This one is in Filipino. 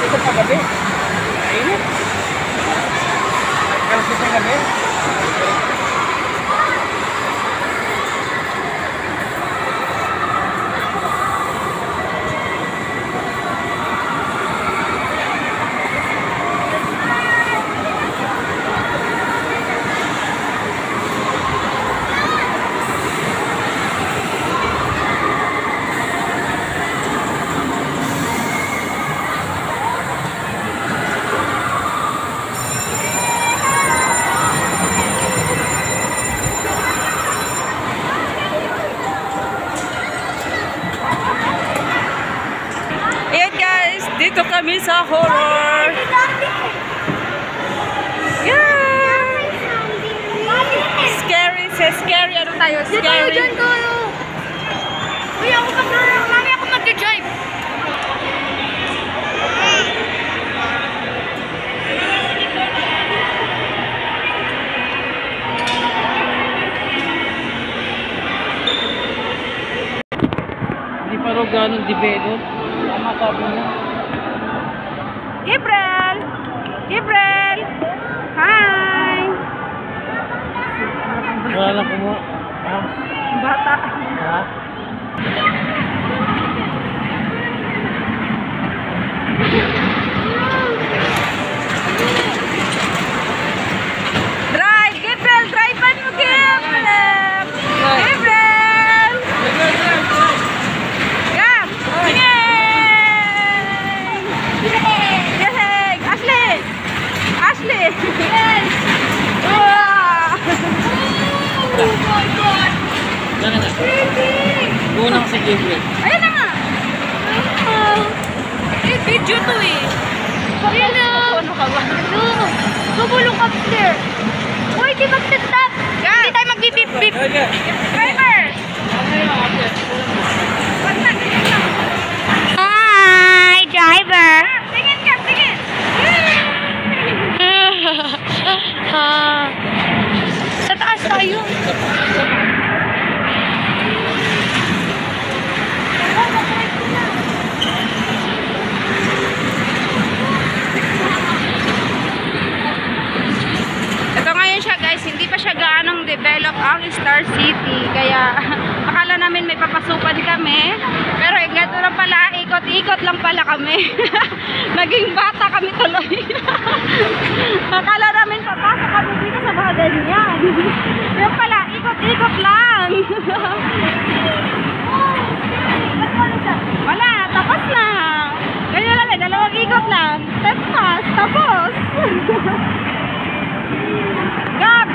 Ito kagabi. Mainit. Kasi sa gabi. Ayan guys, dito kami sa horror. Yeah! Scary, sa scary. Ano tayo? Dito Scary. dyan tayo. Uy, ako mag Mami, ako mag-drive. Hindi pa raw ganun develop. Tama sabi niya. Gabriel! Gabriel! Hi! Wala lang kumuha. Ha? Bata. Ha? Si Gabriel. Ayan na nga! Oh. Eh, video to eh. Hello! Ano ka ba? Hello! Gumulong ka there. Uy, di mag-stop! Hindi tayo mag-bip-bip. Okay. Driver! Hi, driver! Tingin ka! Tingin! Ah. Sa taas tayo. Develop ang Star City. Kaya akala namin may papasukan kami. Pero eh, ganito na pala, ikot-ikot lang pala kami. Naging bata kami tuloy. akala namin papasok kami dito sa mga ganyan. Yung pala, ikot-ikot lang. Wala, tapos na. Ganyan lang eh, dalawang ikot lang. Step pass, tapos. Gab,